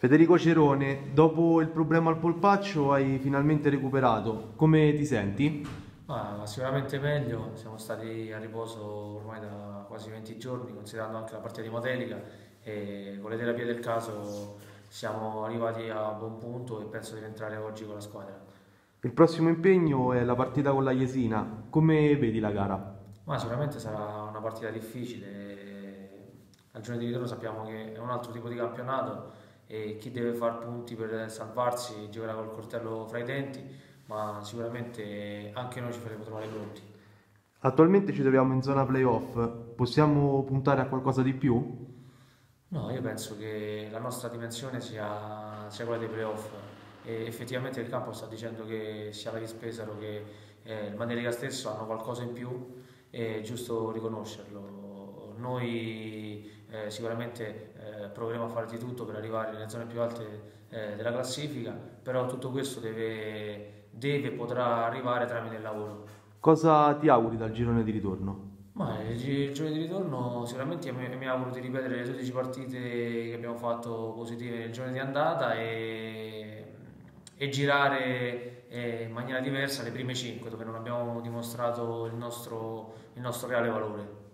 Federico Cerone, dopo il problema al polpaccio hai finalmente recuperato. Come ti senti? Ma sicuramente meglio, siamo stati a riposo ormai da quasi 20 giorni, considerando anche la partita di Modelica e con le terapie del caso siamo arrivati a buon punto e penso di entrare oggi con la squadra. Il prossimo impegno è la partita con la Jesina. Come vedi la gara? Ma sicuramente sarà una partita difficile. Al giorno di ritorno sappiamo che è un altro tipo di campionato e chi deve fare punti per salvarsi giocherà col coltello fra i denti, ma sicuramente anche noi ci faremo trovare pronti. Attualmente ci troviamo in zona playoff, possiamo puntare a qualcosa di più? No, io penso che la nostra dimensione sia, sia quella dei playoff e effettivamente il campo sta dicendo che sia la Vispesaro che eh, il Manerica stesso hanno qualcosa in più, è giusto riconoscerlo. Noi eh, sicuramente eh, proveremo a fare di tutto per arrivare nelle zone più alte eh, della classifica, però tutto questo deve, deve potrà arrivare tramite il lavoro. Cosa ti auguri dal girone di ritorno? Ma il girone di ritorno sicuramente mi, mi, auguro di ripetere le 12 partite che abbiamo fatto positive nel giorno di andata e, e girare eh, in maniera diversa le prime 5 dove non abbiamo dimostrato il nostro, il nostro reale valore.